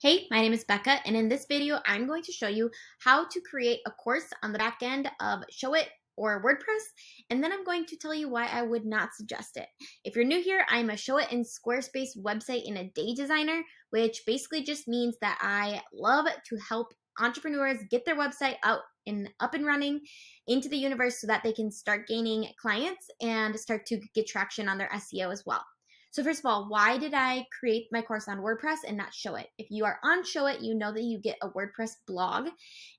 Hey, my name is Bekah, and in this video, I'm going to show you how to create a course on the back end of Showit or WordPress, and then I'm going to tell you why I would not suggest it. If you're new here, I'm a Showit and Squarespace website in a day designer, which basically just means that I love to help entrepreneurs get their website out and up and running into the universe so that they can start gaining clients and start to get traction on their SEO as well. So first of all, why did I create my course on WordPress and not Showit? If you are on Showit, you know that you get a WordPress blog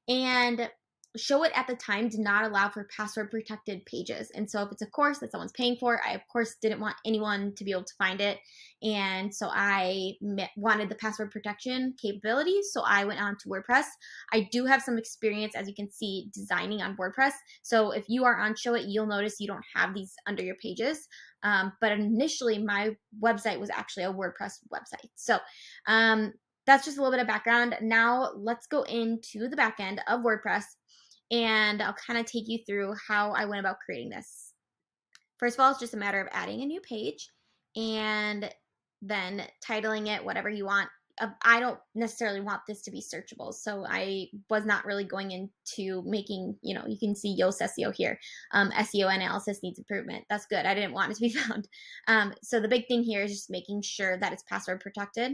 and Showit at the time did not allow for password protected pages. And so if it's a course that someone's paying for, I of course didn't want anyone to be able to find it. And so I wanted the password protection capability. So I went on to WordPress. I do have some experience, as you can see, designing on WordPress. So if you are on Showit, you'll notice you don't have these under your pages. Um, but initially, my website was actually a WordPress website. So um, that's just a little bit of background. Now let's go into the back end of WordPress and I'll kind of take you through how I went about creating this. First of all, it's just a matter of adding a new page and then titling it whatever you want. I don't necessarily want this to be searchable, so I was not really going into making, you know, you can see Yoast SEO here. Um, SEO analysis needs improvement. That's good. I didn't want it to be found. Um, so the big thing here is just making sure that it's password protected.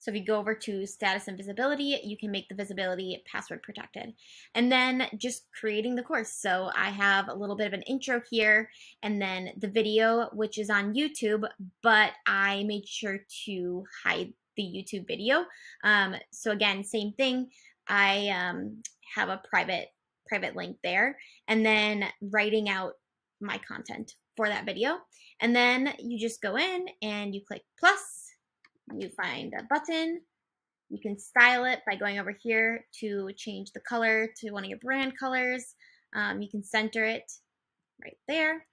So if you go over to status and visibility, you can make the visibility password protected. And then just creating the course. So I have a little bit of an intro here and then the video, which is on YouTube, but I made sure to hide the YouTube video. Um, so again, same thing. I um, have a private private link there and then writing out my content for that video. And then you just go in and you click plus you find a button. You can style it by going over here to change the color to one of your brand colors. Um, you can center it right there.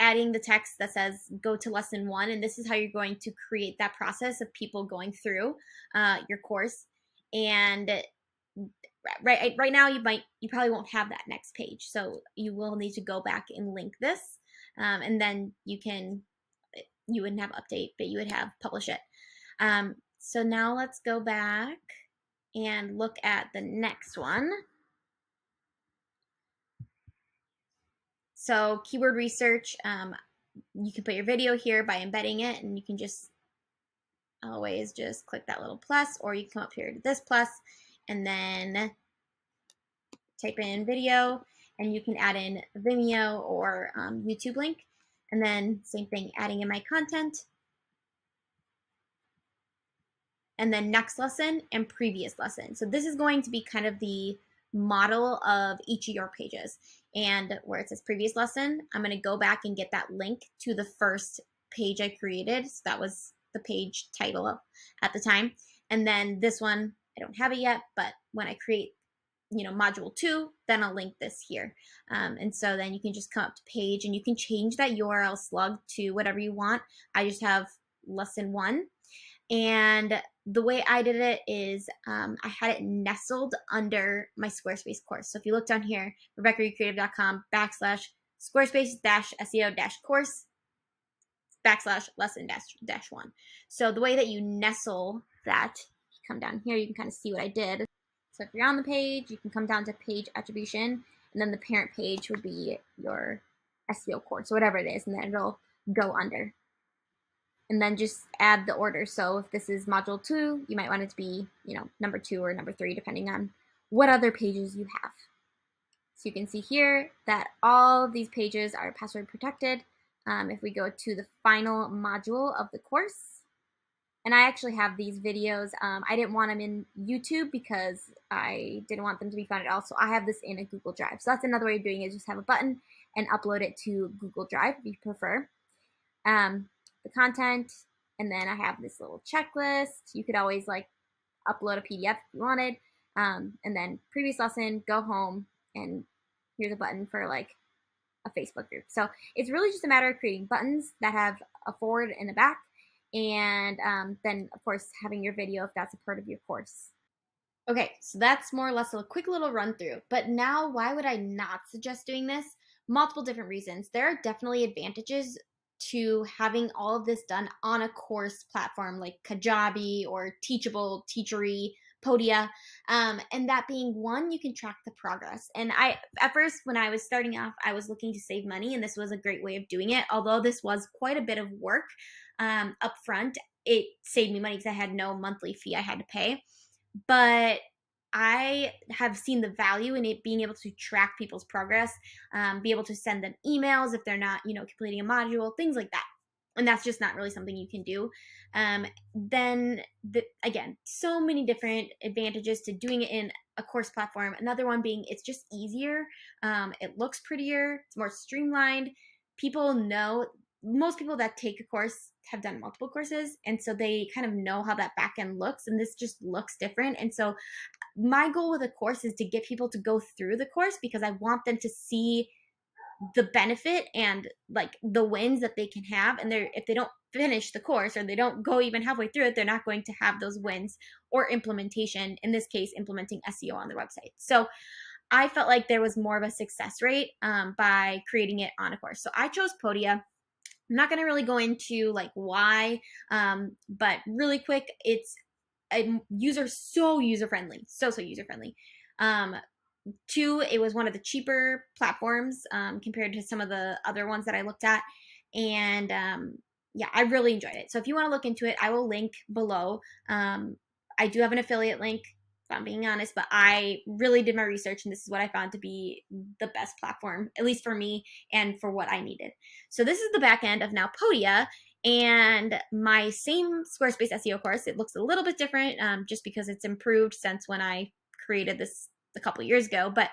Adding the text that says go to lesson one. And this is how you're going to create that process of people going through uh, your course. And right, right now you might, you probably won't have that next page. So you will need to go back and link this. Um, and then you can, you wouldn't have update, but you would have publish it. Um, so now let's go back and look at the next one. So keyword research, um, you can put your video here by embedding it and you can just always just click that little plus or you can come up here to this plus and then type in video and you can add in Vimeo or um, YouTube link. And then same thing, adding in my content and then next lesson and previous lesson. So this is going to be kind of the model of each of your pages. And where it says previous lesson, I'm going to go back and get that link to the first page I created. So that was the page title at the time. And then this one, I don't have it yet, but when I create, you know, module two, then I'll link this here. Um, and so then you can just come up to page and you can change that URL slug to whatever you want. I just have lesson one. And the way I did it is um, I had it nestled under my Squarespace course. So if you look down here, RebekahReadCreative.com backslash Squarespace dash SEO dash course backslash lesson dash dash one. So the way that you nestle that, come down here, you can kind of see what I did. So if you're on the page, you can come down to page attribution, and then the parent page would be your SEO course, whatever it is, and then it'll go under and then just add the order. So if this is module two, you might want it to be, you know, number two or number three, depending on what other pages you have. So you can see here that all of these pages are password protected. Um, if we go to the final module of the course, and I actually have these videos. Um, I didn't want them in YouTube because I didn't want them to be found at all. So I have this in a Google Drive. So that's another way of doing it. Just have a button and upload it to Google Drive if you prefer. Um, the content, and then I have this little checklist. You could always like upload a PDF if you wanted. Um, and then previous lesson, go home, and here's a button for like a Facebook group. So it's really just a matter of creating buttons that have a forward and a back, and um, then of course having your video if that's a part of your course. Okay, so that's more or less a quick little run through. But now, why would I not suggest doing this? Multiple different reasons. There are definitely advantages to having all of this done on a course platform like Kajabi or Teachable, Teachery, Podia. Um, and that being one, you can track the progress. And I, at first, when I was starting off, I was looking to save money, and this was a great way of doing it. Although this was quite a bit of work um, up front, it saved me money because I had no monthly fee I had to pay. But I have seen the value in it being able to track people's progress, um, be able to send them emails if they're not, you know, completing a module, things like that. And that's just not really something you can do. Um, then, the, again, so many different advantages to doing it in a course platform. Another one being it's just easier, um, it looks prettier, it's more streamlined. People know most people that take a course have done multiple courses and so they kind of know how that back end looks and this just looks different. And so my goal with a course is to get people to go through the course because i want them to see the benefit and like the wins that they can have and they're if they don't finish the course or they don't go even halfway through it they're not going to have those wins or implementation in this case implementing seo on their website. So i felt like there was more of a success rate um, by creating it on a course. So i chose podia I'm not going to really go into like why, um, but really quick, it's a user so user friendly, so so user friendly. Um, two, it was one of the cheaper platforms um, compared to some of the other ones that I looked at, and um, yeah, I really enjoyed it. So if you want to look into it, I will link below. Um, I do have an affiliate link I'm being honest, but I really did my research and this is what I found to be the best platform, at least for me and for what I needed. So this is the back end of now Podia and my same Squarespace SEO course. It looks a little bit different um, just because it's improved since when I created this a couple years ago, but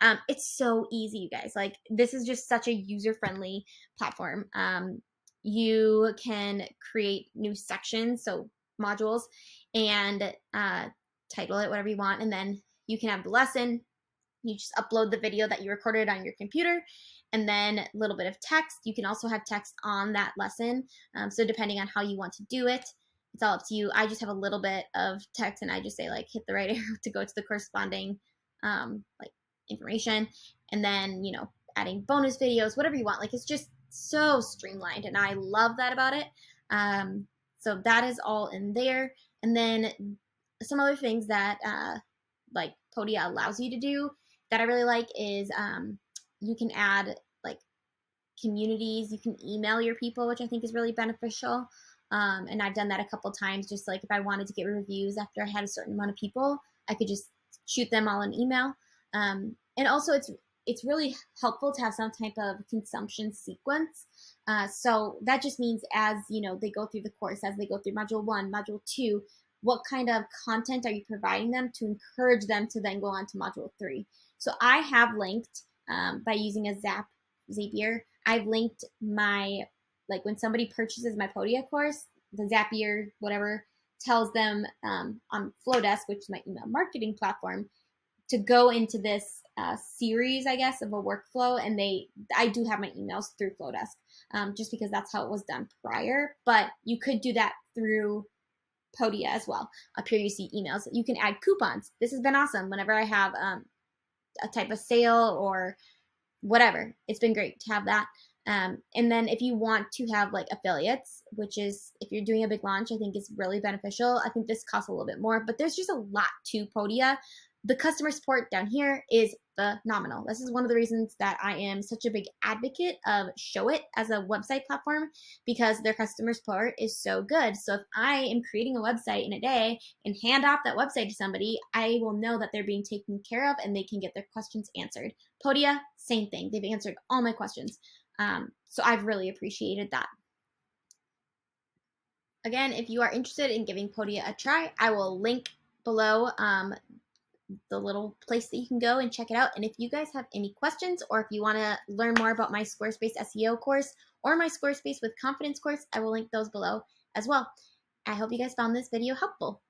um, it's so easy, you guys. Like this is just such a user-friendly platform. Um, you can create new sections, so modules, and uh, title it whatever you want, and then you can have the lesson. You just upload the video that you recorded on your computer, and then a little bit of text. You can also have text on that lesson. Um, so depending on how you want to do it, it's all up to you. I just have a little bit of text, and I just say like hit the right arrow to go to the corresponding um, like information, and then you know adding bonus videos, whatever you want. Like it's just so streamlined, and I love that about it. Um, so that is all in there. And then some other things that uh, like Podia allows you to do that I really like is um, you can add like communities. You can email your people, which I think is really beneficial. Um, and I've done that a couple times. Just like if I wanted to get reviews after I had a certain amount of people, I could just shoot them all an email. Um, and also, it's it's really helpful to have some type of consumption sequence. Uh, so that just means as you know they go through the course, as they go through module one, module two, what kind of content are you providing them to encourage them to then go on to module three. So I have linked um, by using a Zap Zapier. I've linked my like when somebody purchases my Podia course, the Zapier whatever tells them um, on Flodesk, which is my email marketing platform, to go into this uh, series, I guess, of a workflow. And they, I do have my emails through Flodesk, um, just because that's how it was done prior. But you could do that through Podia as well. Up here you see emails. You can add coupons. This has been awesome. Whenever I have um, a type of sale or whatever, it's been great to have that. Um, and then if you want to have like affiliates, which is if you're doing a big launch, I think is really beneficial. I think this costs a little bit more, but there's just a lot to Podia the customer support down here is phenomenal. This is one of the reasons that I am such a big advocate of Showit as a website platform because their customer support is so good. So if I am creating a website in a day and hand off that website to somebody, I will know that they're being taken care of and they can get their questions answered. Podia, same thing. They've answered all my questions. Um, so I've really appreciated that. Again, if you are interested in giving Podia a try, I will link below um, the little place that you can go and check it out. And if you guys have any questions or if you want to learn more about my Squarespace SEO course or my Squarespace with Confidence course, I will link those below as well. I hope you guys found this video helpful.